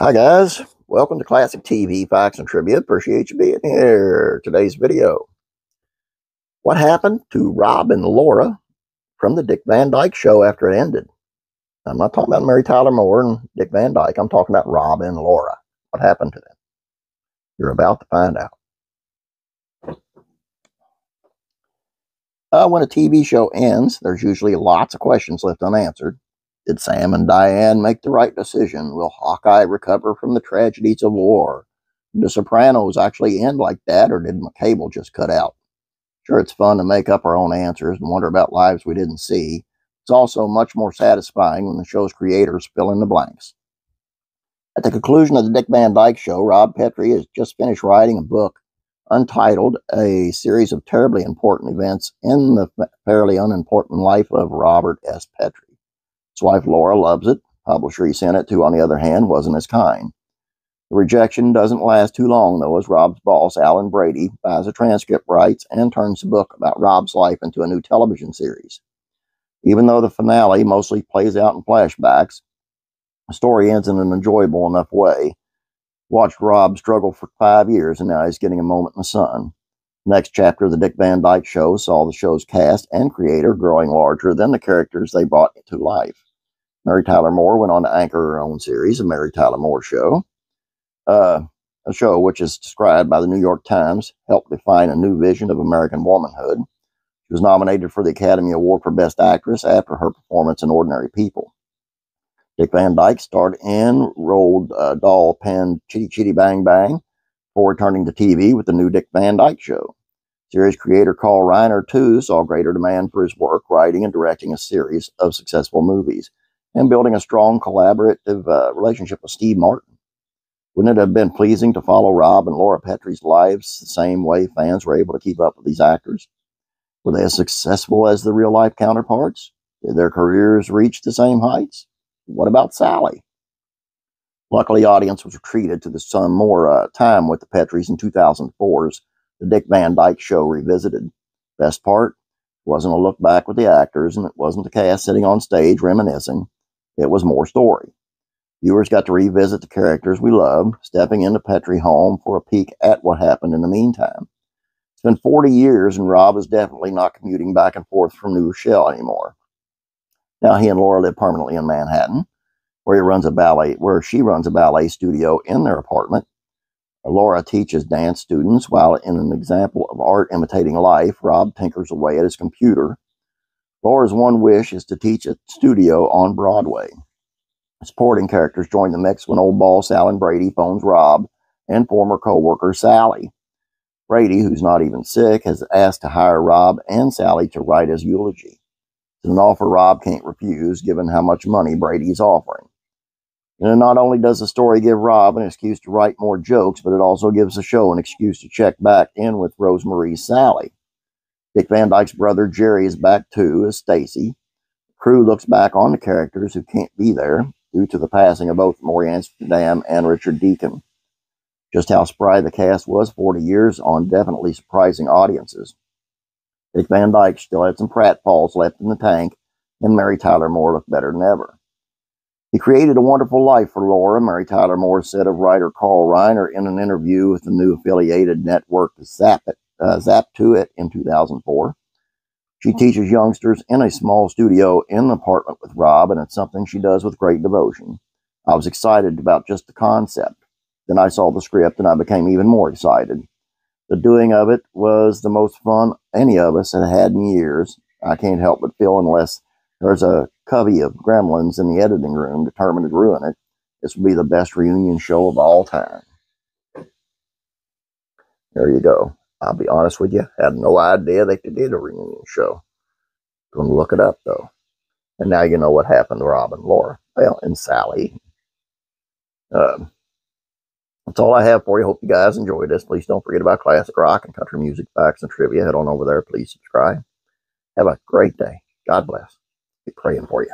Hi guys, welcome to Classic TV Facts and Trivia. Appreciate you being here. Today's video. What happened to Rob and Laura from the Dick Van Dyke show after it ended? I'm not talking about Mary Tyler Moore and Dick Van Dyke. I'm talking about Rob and Laura. What happened to them? You're about to find out. Uh, when a TV show ends, there's usually lots of questions left unanswered. Did Sam and Diane make the right decision? Will Hawkeye recover from the tragedies of war? Did The Sopranos actually end like that, or did McCable just cut out? Sure, it's fun to make up our own answers and wonder about lives we didn't see. It's also much more satisfying when the show's creators fill in the blanks. At the conclusion of the Dick Van Dyke Show, Rob Petrie has just finished writing a book untitled, a series of terribly important events in the fairly unimportant life of Robert S. Petrie. His wife Laura loves it. Publisher he sent it to, on the other hand, wasn't as kind. The rejection doesn't last too long, though, as Rob's boss, Alan Brady, buys the transcript rights and turns the book about Rob's life into a new television series. Even though the finale mostly plays out in flashbacks, the story ends in an enjoyable enough way. Watched Rob struggle for five years, and now he's getting a moment in the sun. Next chapter of the Dick Van Dyke Show saw the show's cast and creator growing larger than the characters they brought to life. Mary Tyler Moore went on to anchor her own series, The Mary Tyler Moore Show, uh, a show which is described by the New York Times, helped define a new vision of American womanhood. She was nominated for the Academy Award for Best Actress after her performance in Ordinary People. Dick Van Dyke starred in Roald uh, Dahl penned Chitty Chitty Bang Bang before returning to TV with the new Dick Van Dyke Show. Series creator Carl Reiner, too, saw greater demand for his work writing and directing a series of successful movies and building a strong collaborative uh, relationship with Steve Martin. Wouldn't it have been pleasing to follow Rob and Laura Petrie's lives the same way fans were able to keep up with these actors? Were they as successful as the real life counterparts? Did their careers reach the same heights? What about Sally? Luckily, audience was treated to the some more uh, time with the Petries in 2004's The Dick Van Dyke Show Revisited. Best part wasn't a look back with the actors, and it wasn't the cast sitting on stage reminiscing. It was more story. Viewers got to revisit the characters we loved, stepping into Petrie home for a peek at what happened in the meantime. It's been 40 years, and Rob is definitely not commuting back and forth from New Rochelle anymore. Now he and Laura live permanently in Manhattan, where he runs a ballet, where she runs a ballet studio in their apartment. Laura teaches dance students, while in an example of art imitating life, Rob tinkers away at his computer Laura's one wish is to teach a studio on Broadway. Supporting characters join the mix when old boss Alan Brady phones Rob and former co-worker Sally. Brady, who's not even sick, has asked to hire Rob and Sally to write his eulogy. It's an offer Rob can't refuse given how much money Brady is offering. And not only does the story give Rob an excuse to write more jokes, but it also gives the show an excuse to check back in with Rose Marie's Sally. Dick Van Dyke's brother Jerry is back too as Stacy. The crew looks back on the characters who can't be there due to the passing of both Morey Amsterdam and Richard Deacon. Just how spry the cast was 40 years on definitely surprising audiences. Dick Van Dyke still had some pratfalls left in the tank, and Mary Tyler Moore looked better than ever. He created a wonderful life for Laura, Mary Tyler Moore said of writer Carl Reiner in an interview with the new affiliated network Zap It uh, Zap to It in 2004. She teaches youngsters in a small studio in the apartment with Rob, and it's something she does with great devotion. I was excited about just the concept. Then I saw the script and I became even more excited. The doing of it was the most fun any of us had had in years. I can't help but feel unless there's a covey of gremlins in the editing room determined to ruin it, this will be the best reunion show of all time. There you go. I'll be honest with you, had no idea they did a reunion show. Gonna look it up though. And now you know what happened to Rob and Laura. Well, and Sally. Um, that's all I have for you. Hope you guys enjoyed this. Please don't forget about classic rock and country music facts and trivia. Head on over there. Please subscribe. Have a great day. God bless. Be praying for you.